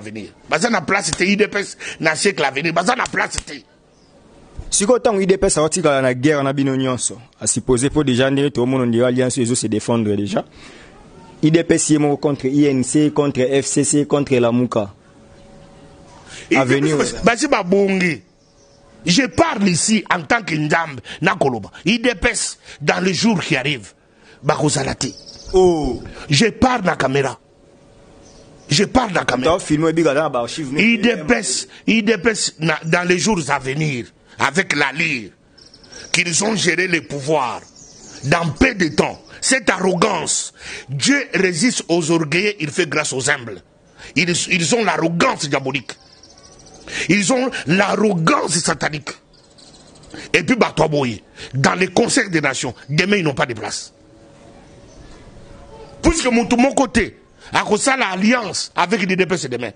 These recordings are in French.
venir baza na place te udps na siècle à venir. Baza na place te. Sikoyo ntango udps aotikala na guerre na bino nyonso asupposé mpo déjà ndenge tomona ndire alliance ezo se défendre déjà udps ye moko contre inc contre fcc contre lamuka. Avenir, IDPS basi babongi je parle ici en tant que njambe nakoloba idps dans les jours qui arrivent bakozala te oh. je parle na caméra je parle na caméra taofilme ebikala na baarchive IDPS, IDPS na- dans les jours à venir, avec la lyre, qu'ils ont géré le pouvoir dans peu de temps. Cette arrogance, Dieu résiste aux orgueilleux, il fait grâce aux humbles. Ils, ils ont l'arrogance diabolique. Ils ont l'arrogance satanique. Et puis, Batoaboye, dans les conseils des nations, demain, ils n'ont pas de place. Puisque mon, mon côté, à cause de ça, l'alliance avec l'IDPS demain.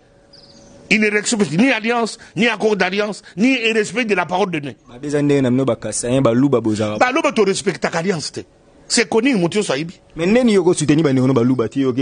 Il ne respecte ni alliance, ni accord d'alliance, ni respect de la parole de Dieu. alliance te. C'est connu, mon Dieu, yo kosuteni bandeko no baluba te yo